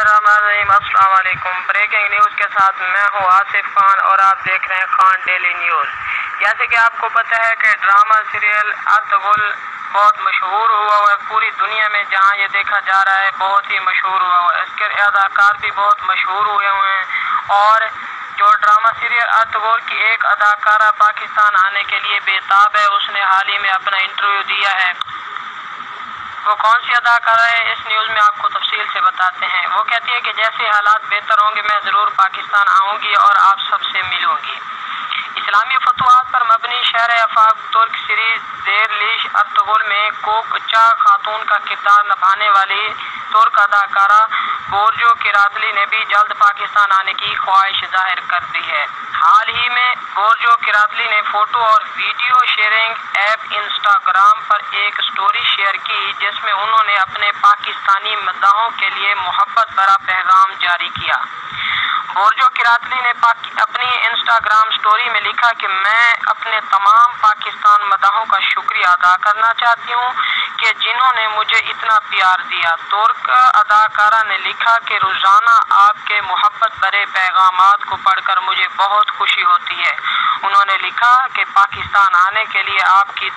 अस्सलाम breaking news के साथ मैं हूँ आसिफ खान और आप देख रहे हैं खान डेली न्यूज़। जैसे कि आपको पता है कि ड्रामा सीरियल अर्तगुल बहुत मशहूर हुआ हुआ है पूरी दुनिया में, जहाँ ये देखा जा रहा है बहुत ही मशहूर हुआ हुआ है। इसके अदाकार भी बहुत मशहूर हुए हुए हैं और जो ड्रामा सीरियल अर्तगोल की एक अदाकारा पाकिस्तान आने के लिए बेताब है, उसने हाल ही में अपना इंटरव्यू दिया है। वो कौन सी अदाकारा है, इस न्यूज़ में आपको तफसील से बताते हैं। वो कहती है कि जैसे हालात बेहतर होंगे, मैं ज़रूर पाकिस्तान आऊँगी और आप सबसे मिलूँगी। इस्लामी फतवात पर मबनी शहर अफाक तुर्क सीरीज़ देर लीश अर्तगुल में कोकचा खातून का किरदार निभाने वाली तुर्क अदाकारा बोर्जो किरादली ने भी जल्द पाकिस्तान आने की ख्वाहिश ज़ाहिर कर दी है। हाल ही में बोरजो किरातली ने फ़ोटो और वीडियो शेयरिंग ऐप इंस्टाग्राम पर एक स्टोरी शेयर की, जिसमें उन्होंने अपने पाकिस्तानी मद्दाहों के लिए मोहब्बत भरा पैगाम जारी किया। बोरजो किरातली ने अपनी इंस्टाग्राम स्टोरी में लिखा कि मैं अपने तमाम पाकिस्तान मदाहों का शुक्रिया अदा करना चाहती हूँ कि जिन्होंने मुझे इतना प्यार दिया। तुर्क अदाकारा ने लिखा कि रोज़ाना आपके मोहब्बत भरे पैगाम को पढ़कर मुझे बहुत खुशी होती है। उन्होंने लिखा कि पाकिस्तान आने के लिए आपकी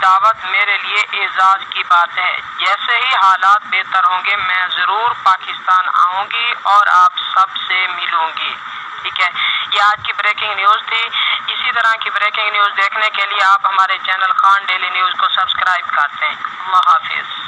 दावत मेरे लिए एजाज की बात है। जैसे ही हालात बेहतर होंगे, मैं ज़रूर पाकिस्तान आऊँगी और आप सबसे मिलूँगी। ठीक है? ये आज की ब्रेकिंग न्यूज़ थी। इसी तरह की ब्रेकिंग न्यूज़ देखने के लिए आप हमारे चैनल खान डेली न्यूज़ को सब्सक्राइब करते हैं। अल्लाह हाफिज़।